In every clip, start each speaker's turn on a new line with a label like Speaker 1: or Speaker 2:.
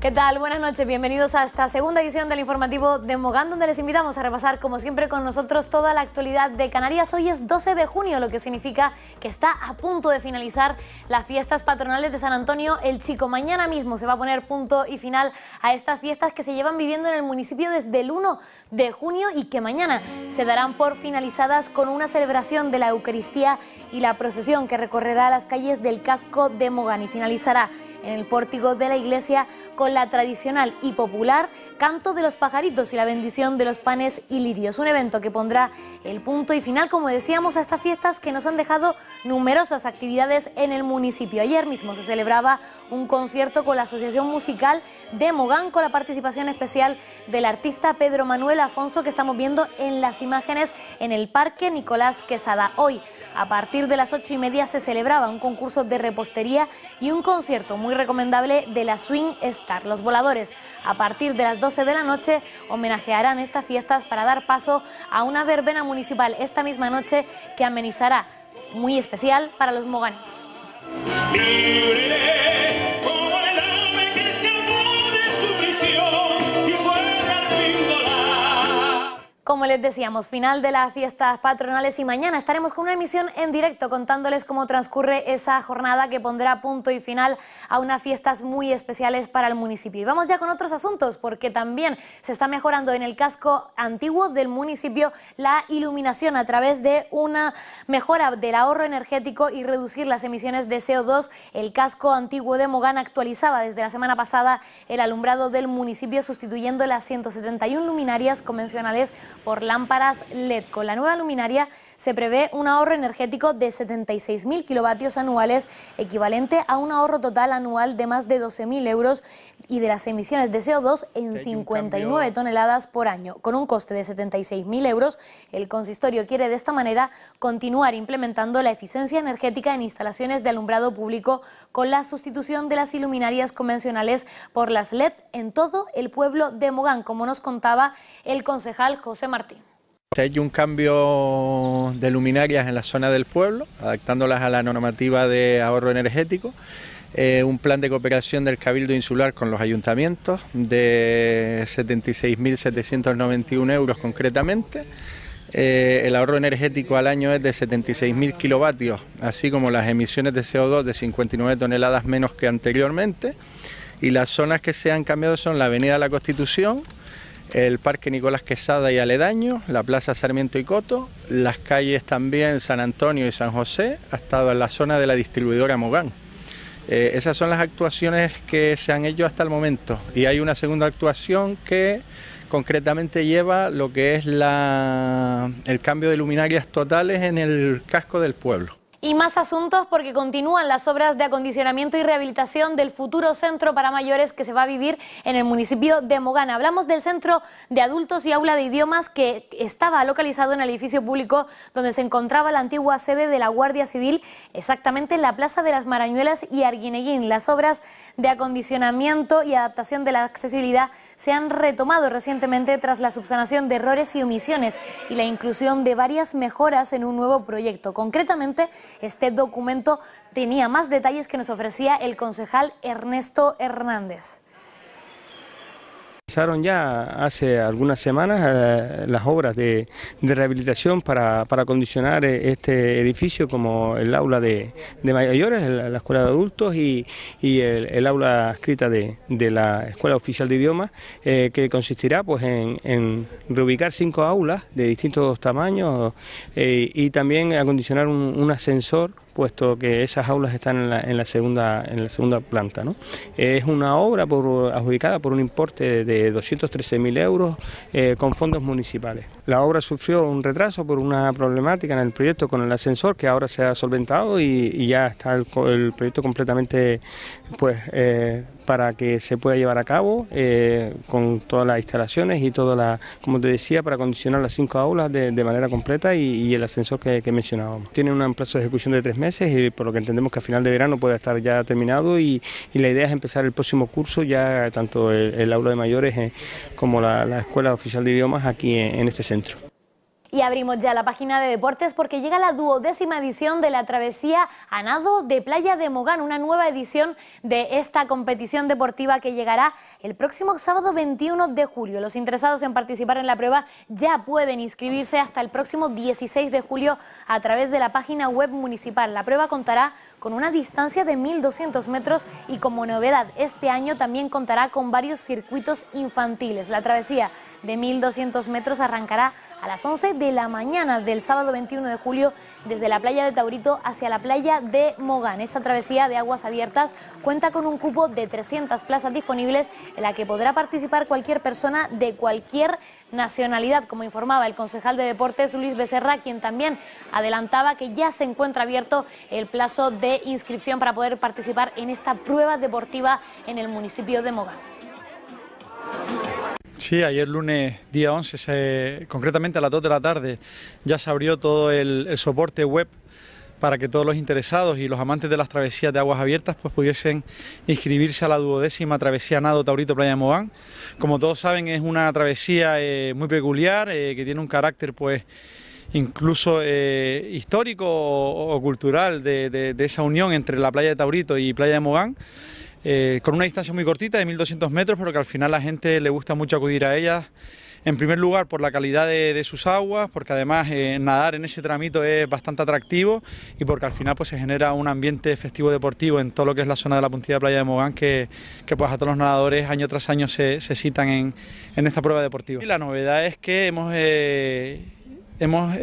Speaker 1: ¿Qué tal? Buenas noches, bienvenidos a esta segunda edición del informativo de Mogán, donde les invitamos a repasar, como siempre, con nosotros toda la actualidad de Canarias. Hoy es 12 de junio, lo que significa que está a punto de finalizar las fiestas patronales de San Antonio el Chico. Mañana mismo se va a poner punto y final a estas fiestas que se llevan viviendo en el municipio desde el 1 de junio y que mañana se darán por finalizadas con una celebración de la Eucaristía y la procesión que recorrerá las calles del casco de Mogán y finalizará en el pórtico de la iglesia con la tradicional y popular Canto de los Pajaritos y la bendición de los panes y lirios. Un evento que pondrá el punto y final, como decíamos, a estas fiestas que nos han dejado numerosas actividades en el municipio. Ayer mismo se celebraba un concierto con la Asociación Musical de Mogán con la participación especial del artista Pedro Manuel Afonso que estamos viendo en las imágenes en el Parque Nicolás Quesada. Hoy, a partir de las ocho y media, se celebraba un concurso de repostería y un concierto muy recomendable de la Swing Star. Los voladores, a partir de las 12 de la noche, homenajearán estas fiestas para dar paso a una verbena municipal esta misma noche que amenizará muy especial para los moganinos. Como les decíamos, final de las fiestas patronales y mañana estaremos con una emisión en directo contándoles cómo transcurre esa jornada que pondrá punto y final a unas fiestas muy especiales para el municipio. Y vamos ya con otros asuntos porque también se está mejorando en el casco antiguo del municipio la iluminación a través de una mejora del ahorro energético y reducir las emisiones de CO2. El casco antiguo de Mogán actualizaba desde la semana pasada el alumbrado del municipio sustituyendo las 171 luminarias convencionales por lámparas LED. Con la nueva luminaria se prevé un ahorro energético de 76.000 kilovatios anuales, equivalente a un ahorro total anual de más de 12.000 euros y de las emisiones de CO2 en 59 toneladas por año. Con un coste de 76.000 euros, el consistorio quiere de esta manera continuar implementando la eficiencia energética en instalaciones de alumbrado público con la sustitución de las iluminarias convencionales por las LED en todo el pueblo de Mogán, como nos contaba el concejal José Martín.
Speaker 2: Se ha hecho un cambio de luminarias en la zona del pueblo, adaptándolas a la normativa de ahorro energético. Eh, un plan de cooperación del Cabildo Insular con los ayuntamientos de 76.791 euros concretamente. Eh, el ahorro energético al año es de 76.000 kilovatios, así como las emisiones de CO2 de 59 toneladas menos que anteriormente. Y las zonas que se han cambiado son la Avenida de la Constitución, el Parque Nicolás Quesada y Aledaño, la Plaza Sarmiento y Coto, las calles también San Antonio y San José, ha estado en la zona de la distribuidora Mogán. Eh, esas son las actuaciones que se han hecho hasta el momento y hay una segunda actuación que concretamente lleva lo que es el cambio de luminarias totales en el casco del pueblo.
Speaker 1: Y más asuntos porque continúan las obras de acondicionamiento y rehabilitación del futuro centro para mayores que se va a vivir en el municipio de Mogana. Hablamos del centro de adultos y aula de idiomas que estaba localizado en el edificio público donde se encontraba la antigua sede de la Guardia Civil, exactamente en la Plaza de las Marañuelas y Arguineguín. Las obras de acondicionamiento y adaptación de la accesibilidad se han retomado recientemente tras la subsanación de errores y omisiones y la inclusión de varias mejoras en un nuevo proyecto. Concretamente, este documento tenía más detalles que nos ofrecía el concejal Ernesto Hernández.
Speaker 3: Empezaron ya hace algunas semanas eh, las obras de, rehabilitación para, acondicionar eh, este edificio como el aula de, mayores, la, escuela de adultos y, el, aula escrita de, la Escuela Oficial de Idiomas, eh, que consistirá pues, en, reubicar cinco aulas de distintos tamaños y también acondicionar un ascensor puesto que esas aulas están en la, segunda, en la segunda planta. Es una obra adjudicada por un importe de 213.000 euros eh, con fondos municipales. La obra sufrió un retraso por una problemática en el proyecto con el ascensor que ahora se ha solventado y, ya está el, proyecto completamente pues, eh, para que se pueda llevar a cabo eh, con todas las instalaciones y toda la, como te decía, para acondicionar las cinco aulas de, manera completa y, el ascensor que, mencionábamos. Tiene un plazo de ejecución de tres meses y por lo que entendemos que a final de verano puede estar ya terminado y, la idea es empezar el próximo curso ya tanto el, aula de mayores eh, como la, Escuela Oficial de Idiomas aquí en este centro.
Speaker 1: Y abrimos ya la página de deportes porque llega la duodécima edición de la travesía a nado de Playa de Mogán, una nueva edición de esta competición deportiva que llegará el próximo sábado 21 de julio. Los interesados en participar en la prueba ya pueden inscribirse hasta el próximo 16 de julio a través de la página web municipal. La prueba contará con una distancia de 1.200 metros y como novedad este año también contará con varios circuitos infantiles. La travesía de 1.200 metros arrancará a las 11 de la mañana del sábado 21 de julio desde la playa de Taurito hacia la playa de Mogán. Esta travesía de aguas abiertas cuenta con un cupo de 300 plazas disponibles en la que podrá participar cualquier persona de cualquier nacionalidad, como informaba el concejal de deportes Luis Becerra, quien también adelantaba que ya se encuentra abierto el plazo de inscripción para poder participar en esta prueba deportiva en el municipio de Mogán.
Speaker 4: Sí, ayer lunes día 11, concretamente a las 2 de la tarde, ya se abrió todo el, soporte web para que todos los interesados y los amantes de las travesías de aguas abiertas pues pudiesen inscribirse a la duodécima travesía Nado Taurito Playa de Mogán. Como todos saben es una travesía eh, muy peculiar eh, que tiene un carácter pues incluso eh, histórico o, cultural de, de, esa unión entre la playa de Taurito y playa de Mogán. Eh, con una distancia muy cortita de 1200 metros, pero que al final la gente le gusta mucho acudir a ellas. En primer lugar por la calidad de, sus aguas, porque además eh, nadar en ese tramito es bastante atractivo y porque al final pues se genera un ambiente festivo deportivo en todo lo que es la zona de la puntilla de playa de Mogán que, pues a todos los nadadores año tras año se, citan en, esta prueba deportiva. Y la novedad es que hemos eh, hemos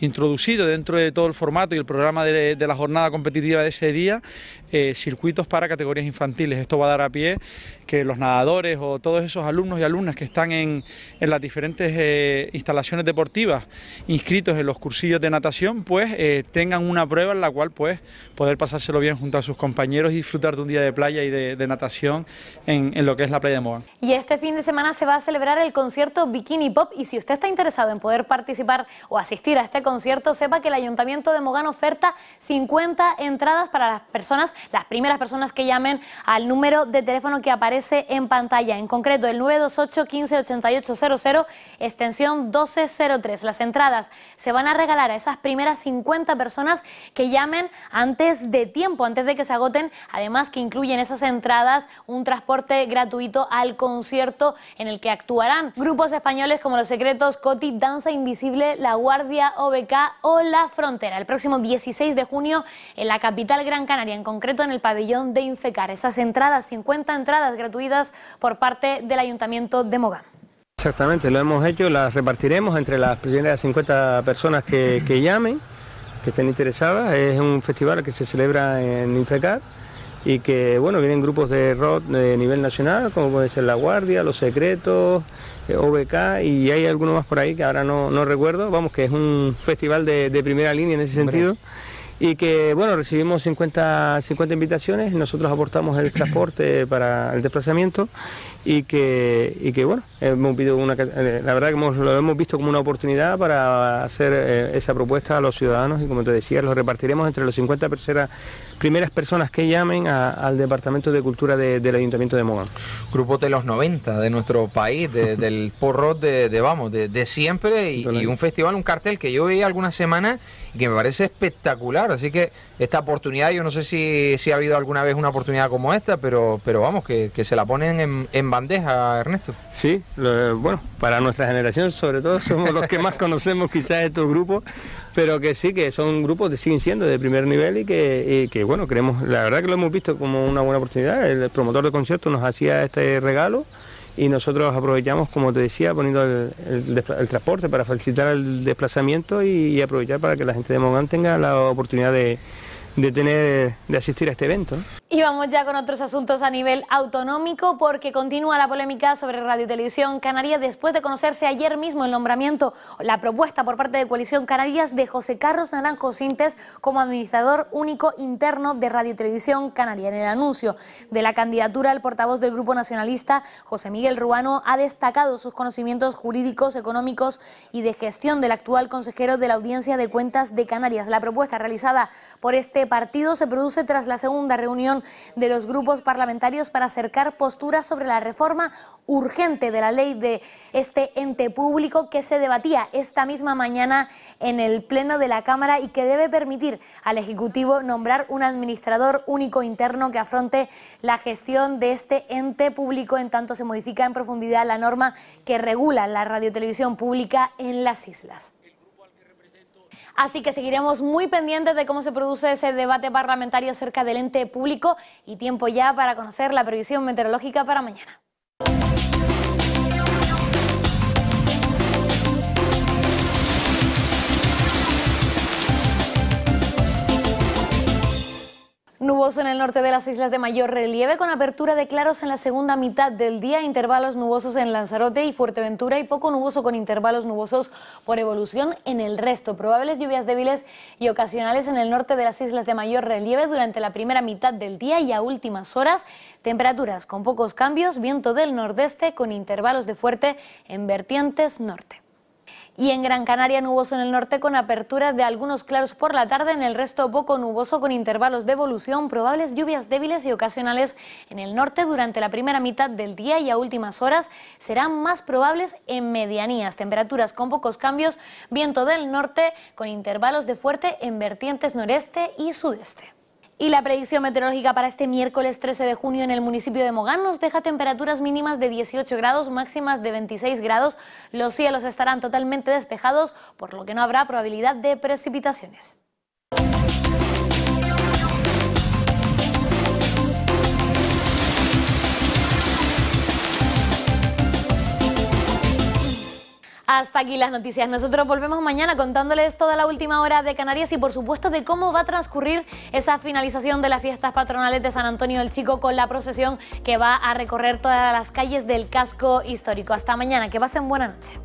Speaker 4: introducido dentro de todo el formato y el programa de, la jornada competitiva de ese día eh, circuitos para categorías infantiles. Esto va a dar a pie que los nadadores o todos esos alumnos y alumnas que están en, las diferentes eh, instalaciones deportivas inscritos en los cursillos de natación, pues eh, tengan una prueba en la cual pues poder pasárselo bien junto a sus compañeros y disfrutar de un día de playa y de, natación en, lo que es la playa de Mogán.
Speaker 1: Y este fin de semana se va a celebrar el concierto Bikini Pop y si usted está interesado en poder participar o asistir a este concierto, sepa que el Ayuntamiento de Mogán oferta 50 entradas para las personas las primeras personas que llamen al número de teléfono que aparece en pantalla, en concreto el 928 15 8800, extensión 1203. Las entradas se van a regalar a esas primeras 50 personas que llamen antes de tiempo, antes de que se agoten, además que incluyen esas entradas un transporte gratuito al concierto en el que actuarán grupos españoles como Los Secretos, Coti, Danza Invisible, La Guardia, OBK o La Frontera. El próximo 16 de junio en la capital Gran Canaria, en concreto en el pabellón de Infecar. Esas entradas, 50 entradas gratuitas por parte del Ayuntamiento de Mogán.
Speaker 3: Exactamente, lo hemos hecho, las repartiremos entre las primeras 50 personas que, llamen, que estén interesadas. Es un festival que se celebra en Infecar y que, bueno, vienen grupos de rock de nivel nacional, como puede ser La Guardia, Los Secretos, OBK y hay algunos más por ahí que ahora no, recuerdo. Vamos, que es un festival de, primera línea en ese sentido. Y que bueno recibimos 50, 50 invitaciones, nosotros aportamos el transporte para el desplazamiento. Y que, y que bueno, hemos pedido una, eh, la verdad que lo hemos visto como una oportunidad para hacer eh, esa propuesta a los ciudadanos. Y como te decía, lo repartiremos entre los 50 primeras personas que llamen al Departamento de Cultura del Ayuntamiento de Mogán.
Speaker 5: Grupo de los 90 de nuestro país, del porro de, de, vamos, de, siempre y, y, un festival, un cartel que yo veía algunas semanas y que me parece espectacular. Así que esta oportunidad, yo no sé si, si ha habido alguna vez una oportunidad como esta, pero, pero vamos, que, se la ponen en, en, bandeja, Ernesto.
Speaker 3: Sí, bueno, para nuestra generación sobre todo somos los que más conocemos quizás estos grupos, pero que sí, que son grupos que siguen siendo de primer nivel y que, y que, bueno, creemos, la verdad que lo hemos visto como una buena oportunidad. El promotor de concierto nos hacía este regalo y nosotros aprovechamos, como te decía, poniendo el, transporte para facilitar el desplazamiento y, aprovechar para que la gente de Mogán tenga la oportunidad de, de tener de asistir a este evento.
Speaker 1: Y vamos ya con otros asuntos a nivel autonómico porque continúa la polémica sobre Radio Televisión Canarias después de conocerse ayer mismo el nombramiento, la propuesta por parte de Coalición Canarias de José Carlos Naranjo Sintes como administrador único interno de Radio Televisión Canaria. En el anuncio de la candidatura, el portavoz del Grupo Nacionalista, José Miguel Ruano, ha destacado sus conocimientos jurídicos, económicos y de gestión del actual consejero de la Audiencia de Cuentas de Canarias. La propuesta realizada por este partido se produce tras la segunda reunión de los grupos parlamentarios para acercar posturas sobre la reforma urgente de la ley de este ente público que se debatía esta misma mañana en el Pleno de la Cámara y que debe permitir al Ejecutivo nombrar un administrador único interno que afronte la gestión de este ente público en tanto se modifica en profundidad la norma que regula la radiotelevisión pública en las islas. Así que seguiremos muy pendientes de cómo se produce ese debate parlamentario acerca del ente público y tiempo ya para conocer la previsión meteorológica para mañana. Nuboso en el norte de las islas de mayor relieve, con apertura de claros en la segunda mitad del día, intervalos nubosos en Lanzarote y Fuerteventura y poco nuboso con intervalos nubosos por evolución en el resto. Probables lluvias débiles y ocasionales en el norte de las islas de mayor relieve durante la primera mitad del día y a últimas horas. Temperaturas con pocos cambios, viento del nordeste con intervalos de fuerte en vertientes norte y en Gran Canaria nuboso en el norte con aperturas de algunos claros por la tarde, en el resto poco nuboso con intervalos de evolución, probables lluvias débiles y ocasionales en el norte durante la primera mitad del día y a últimas horas serán más probables en medianías, temperaturas con pocos cambios, viento del norte con intervalos de fuerte en vertientes noreste y sudeste. Y la predicción meteorológica para este miércoles 13 de junio en el municipio de Mogán nos deja temperaturas mínimas de 18 grados, máximas de 26 grados. Los cielos estarán totalmente despejados, por lo que no habrá probabilidad de precipitaciones. Hasta aquí las noticias. Nosotros volvemos mañana contándoles toda la última hora de Canarias y por supuesto de cómo va a transcurrir esa finalización de las fiestas patronales de San Antonio del Chico con la procesión que va a recorrer todas las calles del casco histórico. Hasta mañana, que pasen buena noche.